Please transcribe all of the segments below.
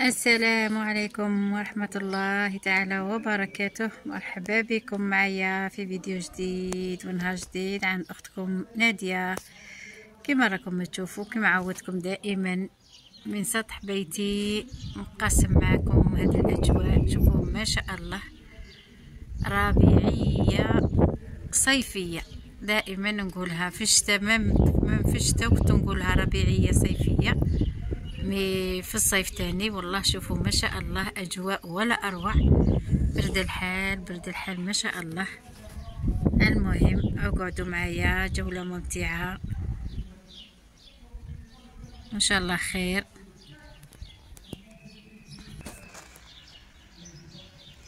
السلام عليكم ورحمة الله تعالى وبركاته. مرحبا بكم معايا في فيديو جديد ونهار جديد عن أختكم نادية. كما راكم تشوفوا كما عودتكم دائما من سطح بيتي نقسم معكم هذه الأجواء. شوفوا ما شاء الله. ربيعية صيفية. دائما نقولها في الشتاء من في الشتاء كنت نقولها ربيعية صيفية. مي في الصيف تاني. والله شوفوا ما شاء الله أجواء ولا أروع. برد الحال برد الحال ما شاء الله. المهم أقعدوا معايا جولة ممتعة. ان شاء الله خير.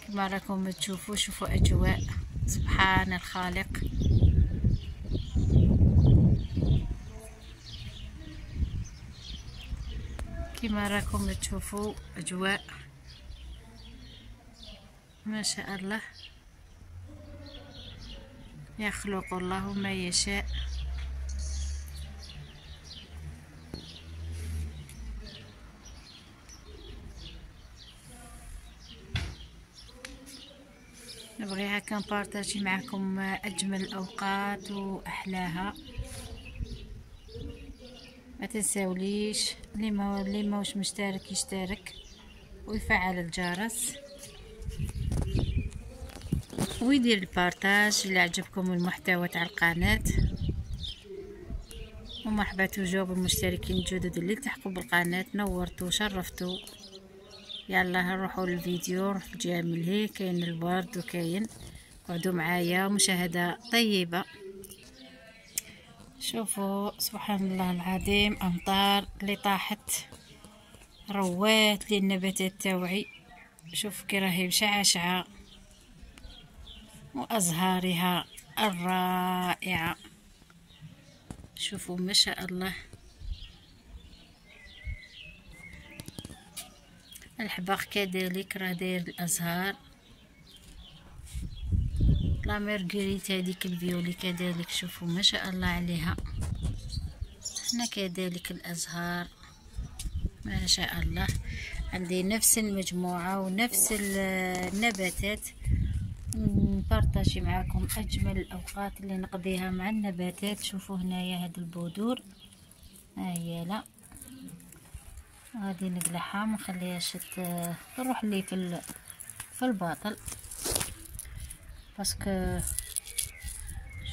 كما راكم تشوفوا شوفوا أجواء. سبحان الخالق. كما راكم تشوفوا أجواء؟ ما شاء الله. يخلق الله ما يشاء. نبغي هكا نبارطاجي معكم أجمل الاوقات وأحلاها. ما تنساوليش. اللي ما اللي ماهوش مشترك يشترك ويفعل الجرس. ويدير البارتاج اللي عجبكم المحتوى تاع القناة. ومرحبا توجو بالمشتركين الجدد اللي التحقوا بالقناة نورتوا وشرفتوا يلا نروحوا للفيديو جميل هي كاين الورد وكاين. قعدوا معايا مشاهدة طيبة. شوفوا سبحان الله العظيم أمطار اللي طاحت روات للنباتات تاوعي شوف كي راهي مشعشعه وأزهارها الرائعة. شوفوا ما شاء الله. الحباق كذلك راه داير الأزهار. لا هذيك الفيولي كذلك شوفوا ما شاء الله عليها. هنا كذلك الأزهار ما شاء الله. عندي نفس المجموعة ونفس النباتات. نبارطاجي معاكم أجمل الأوقات اللي نقضيها مع النباتات. شوفوا هنايا هاد البذور ها هي لا. غادي نقلعها ما نخليهاش تروح لي في في الباطل. باسكو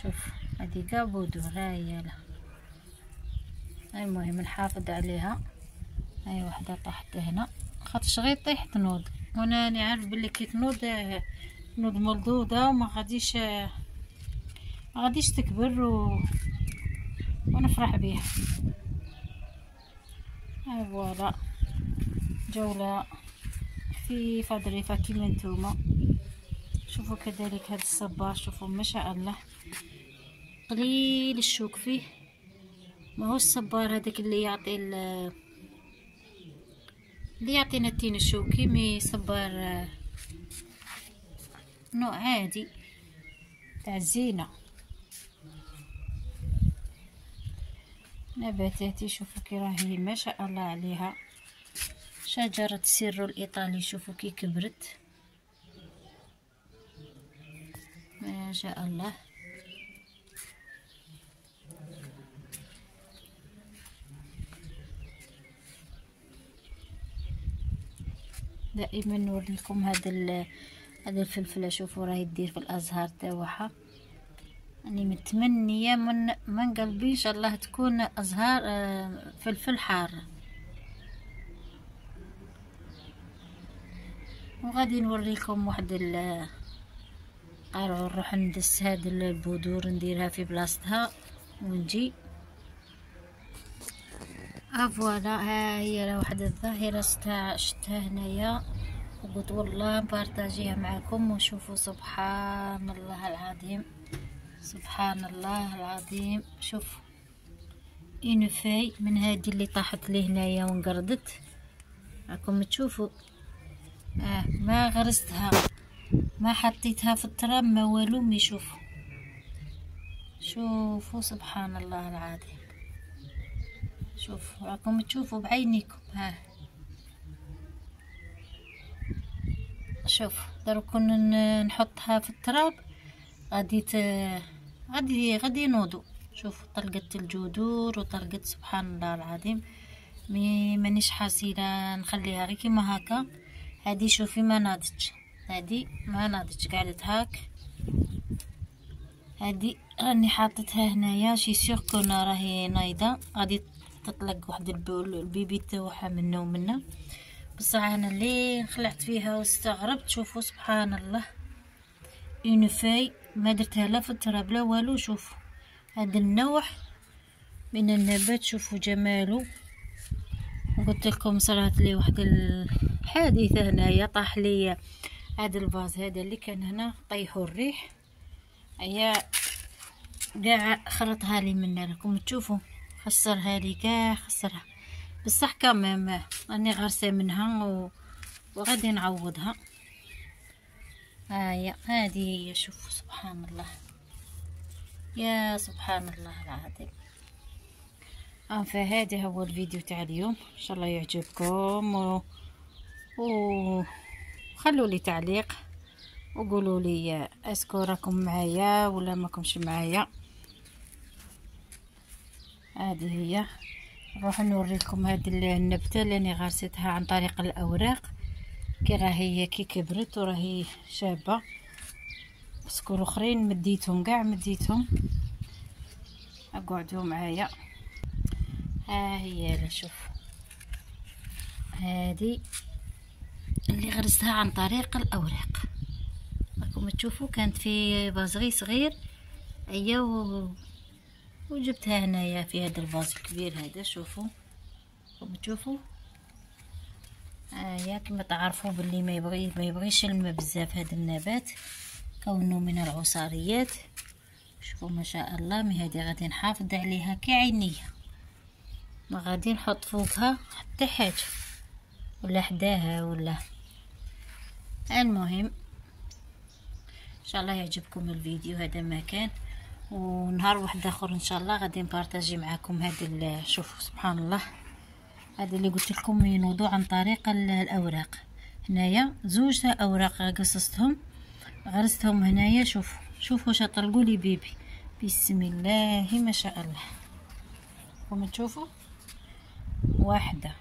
شوف هذه كاع ها هي لا. المهم نحافظ عليها. هاي وحدة طاحت هنا. خاطرش غير طيح تنوض. وأنا راني عارف بلي كي تنوض تنوض مردوده وما غاديش ما غاديش تكبر و... ونفرح بيها. هاي voilà. جولة. في فضريفه كيما نتوما شوفوا كذلك هذا الصبار شوفوا ما شاء الله. قليل الشوك فيه. ما هو الصبار هذاك اللي يعطي اللي يعطينا التين الشوكي mais صبار نوع عادي تاع الزينة. نباتاتي شوفوا كي راهي ما شاء الله عليها. شجرة السيرو الإيطالي شوفوا كي كبرت. ما شاء الله. دائما نوري لكم هذا هذا الفلفله شوفوا راهي دير في الأزهار تاعها راني متمنية من من قلبي إن شاء الله تكون أزهار آه، فلفل حار. وغادي نوريكم واحد نروح ندس هاد البذور نديرها في بلاصتها. ونجي. et voilà ها هي واحد الظاهرة شتا شتا هنايا. وقلت والله نبارطاجيها معكم وشوفوا سبحان الله العظيم. سبحان الله العظيم. شوف. une feuille من هادي اللي طاحت لي هنايا وانقردت. راكم تشوفوا. آه ما غرستها. ما حطيتها في التراب ما والو mais شوفوا شوفوا سبحان الله العظيم. شوفوا راكم تشوفوا بعينيكم ها. شوف درك نحطها في التراب غادي ت... غادي غادي ينوضوا. شوف طلقت الجذور وطلقت سبحان الله العظيم. مي مانيش حاسيلة نخليها غير كيما هكا. هادي شوفي ما ناضتش. هادي ما ناضتش قعدت هاك. هادي راني حاطتها هنايا شي سيغ كون راهي نايضة. غادي تطلق واحد ال bébé تاعها منا. ومنا بصح أنا اللي خلعت فيها واستغربت شوفوا سبحان الله. une feuille ما درتها لا في التراب لا والو شوفوا. هذا النوع من النبات شوفوا جماله. قلت لكم صرات لي واحد الحادثة هنايا طاح لي هذا الفاز هذا اللي كان هنا طيحوا الريح. هي كاع خرطها لي منا لكم تشوفوا خسرها لي كاع خسرها. بصح كمام راني غارسه منها و... وغادي نعوضها. هاهي هذه هي شوفوا سبحان الله. يا سبحان الله العظيم. آه فهذا هو الفيديو تاع اليوم. إن شاء الله يعجبكم و, و... خلوا لي تعليق وقولوا لي est-ce que راكم معايا ولا ماكمش معايا. هذه هي. نروح نوريكم هذه النبتة اللي غرستها عن طريق الأوراق. كي راهي كي كبرت وراهي شابة. parce que الاخرين مديتهم كاع مديتهم. أقعدوا معايا. ها هي شوف. هذه. اللي غرستها عن طريق الأوراق. راكم تشوفوا كانت في فازغي صغير ايا و... وجبتها هنايا في هذا الفاز الكبير هذا شوفوا. راكم تشوفوا؟ آه كما تعرفوا باللي ما يبغي ما يبغيش الماء بزاف هذا النبات كونه من العصاريات. شوفوا ما شاء الله مي هذه غادي نحافظ عليها كعينية. ما غادي نحط فوقها حتى حاجة ولا حداها ولا المهم إن شاء الله يعجبكم الفيديو هذا ما كان. ونهار واحد آخر إن شاء الله غادي نبارطاجي معكم هذا شوفوا سبحان الله. هذا اللي قلت لكم ينوضوا عن طريق الأوراق. هنايا زوج أوراق قصصتهم. غرستهم هنايا شوفوا. شوفوا واش طلقوا لي بيبي. بسم الله ما شاء الله. وما تشوفوا؟ واحدة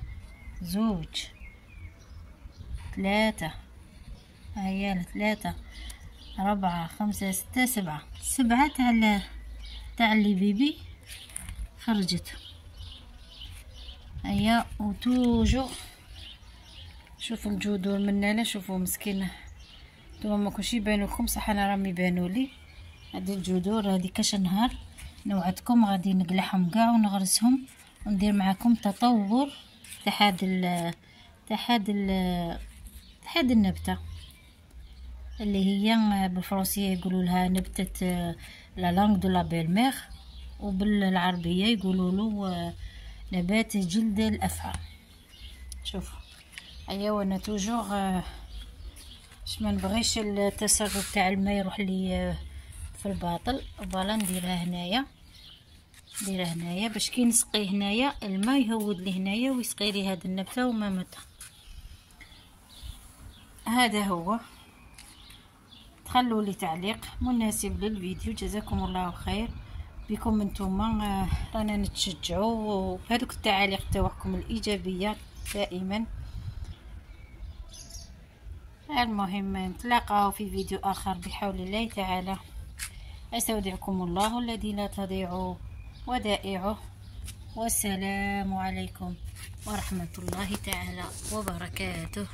زوج ثلاثة عيال ثلاثة أربعة خمسة ستة سبعة. سبعة تاع تاع اللي بيبي خرجت. هيا و toujours شوفوا الجذور من هنا شوفوا مسكينة. نتوما ما كلشي يبانو لكم صح أنا راهم يبانوا لي. هذه الجذور هذه كاش نهار. نوعدكم غادي نقلعهم كاع ونغرسهم. وندير معكم تطور تاع هاد ال تاع هاد ال هاد النبتة. اللي هي بالفرنسية يقولوا لها نبتة la langue de la belle وبالعربية يقولوا له نبات جلد الأفعى. شوفوا ايوا وأنا toujours باش ما نبغيش التسرب تاع الماء يروح لي في الباطل. voilà نديرها هنايا. نديرها هنايا باش كي نسقي هنايا الماء يهود لي هنايا ويسقي لي هاد النبتة وما متى. هذا هو. تخلوا لي تعليق مناسب للفيديو. جزاكم الله خير. بكم أنتم رانا نتشجعوا. بهذوك التعاليق تاعكم الإيجابية دائما. المهم نتلاقاو في فيديو آخر بحول الله تعالى. أستودعكم الله الذي لا تضيع ودائعه. والسلام عليكم ورحمة الله تعالى وبركاته.